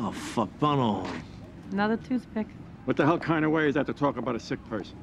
Oh, fuck, bundle. Another toothpick. What the hell kind of way is that to talk about a sick person?